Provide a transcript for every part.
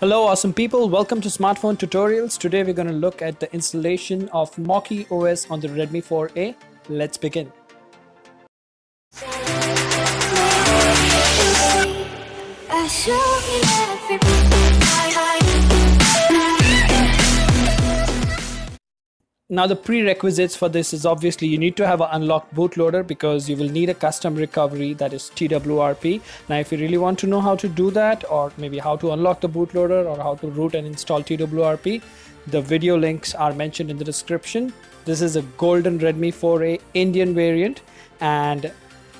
Hello awesome people, welcome to Smartphone Tutorials. Today we're going to look at the installation of Mokee OS on the Redmi 4A. Let's begin. Now the prerequisites for this is obviously you need to have an unlocked bootloader because you will need a custom recovery that is TWRP. Now if you really want to know how to do that or maybe how to unlock the bootloader or how to root and install TWRP, the video links are mentioned in the description. This is a golden Redmi 4A Indian variant and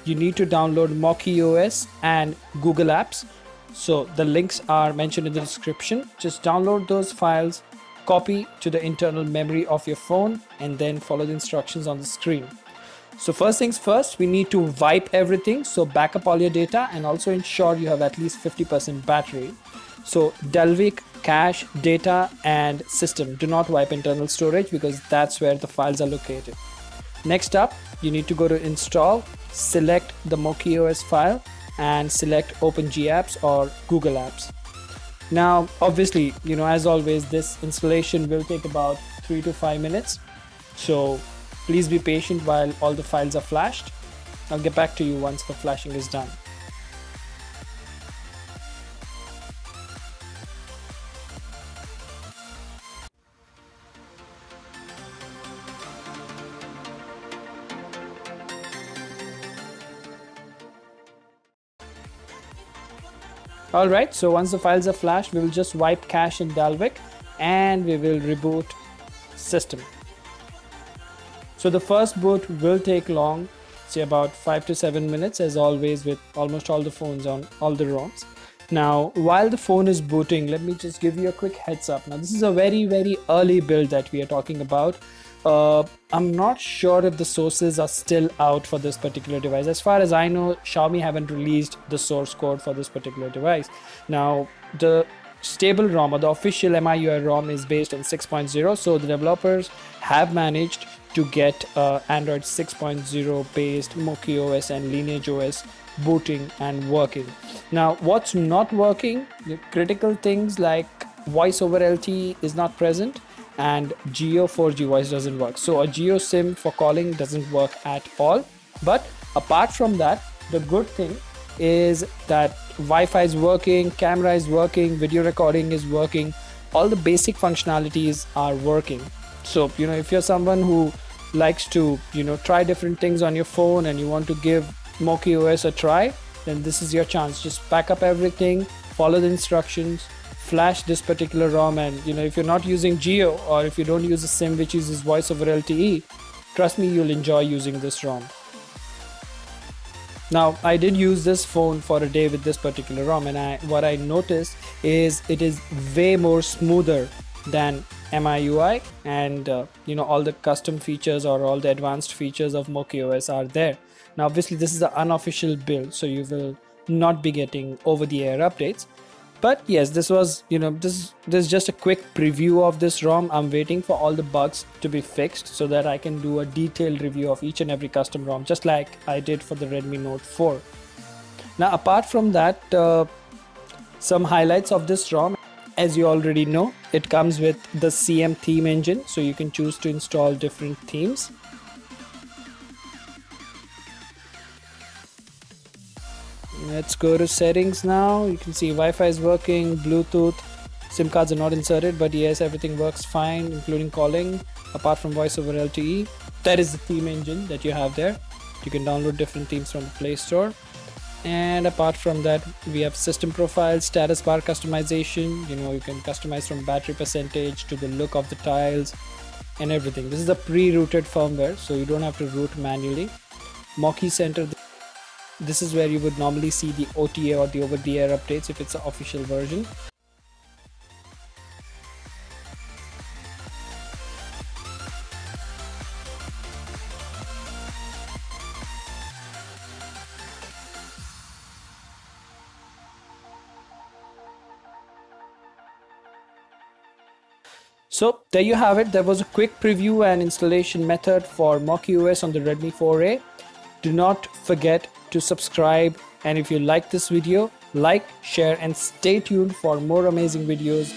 you need to download Mokee OS and Google Apps. So the links are mentioned in the description. Just download those files copy to the internal memory of your phone and then follow the instructions on the screen. So first things first, we need to wipe everything. So back up all your data and also ensure you have at least 50% battery. So Dalvik, cache, data and system. Do not wipe internal storage because that's where the files are located. Next up, you need to go to install, select the Mokee OS file and select OpenGApps or Google Apps. Now, obviously, you know, as always, this installation will take about three to five minutes. So please be patient while all the files are flashed. I'll get back to you once the flashing is done. Alright, so once the files are flashed, we will just wipe cache in Dalvik and we will reboot system. So the first boot will take long, say about 5 to 7 minutes as always with almost all the phones on all the ROMs. Now while the phone is booting, let me just give you a quick heads up. Now this is a very very early build that we are talking about uh, I'm not sure if the sources are still out for this particular device. As far as I know, Xiaomi haven't released the source code for this particular device. Now, the stable ROM or the official MIUI ROM is based on 6.0, so the developers have managed to get uh, Android 6.0 based Mokee OS and Lineage OS booting and working. Now, what's not working? The critical things like voice over LTE is not present and Jio 4G voice doesn't work. So a Jio SIM for calling doesn't work at all. But apart from that, the good thing is that Wi-Fi is working, camera is working, video recording is working. All the basic functionalities are working. So you know if you're someone who likes to you know try different things on your phone and you want to give Mokee OS a try, then this is your chance. Just pack up everything, follow the instructions, flash this particular ROM and you know if you're not using Jio or if you don't use a SIM which uses voice over LTE, trust me you'll enjoy using this ROM. Now I did use this phone for a day with this particular ROM and I what I noticed is it is way more smoother than MIUI and uh, you know all the custom features or all the advanced features of Mokee OS are there. Now obviously this is an unofficial build so you will not be getting over the air updates but yes this was you know this this is just a quick preview of this rom. I'm waiting for all the bugs to be fixed so that i can do a detailed review of each and every custom rom just like i did for the redmi note 4 now apart from that uh, some highlights of this rom. As you already know it comes with the cm theme engine so you can choose to install different themes let's go to settings now. You can see Wi-Fi is working Bluetooth SIM cards are not inserted but yes everything works fine including calling apart from voice over LTE that is the theme engine that you have there. You can download different themes from the Play Store. And apart from that we have system profile status bar customization. You know you can customize from battery percentage to the look of the tiles and everything. This is a pre-rooted firmware so you don't have to root manually. Mokee Center this is where you would normally see the OTA or the over the air updates if it's an official version. So there you have it. There was a quick preview and installation method for Mokee OS on the Redmi 4A. Do not forget to subscribe. And if you like this video like, share and stay tuned for more amazing videos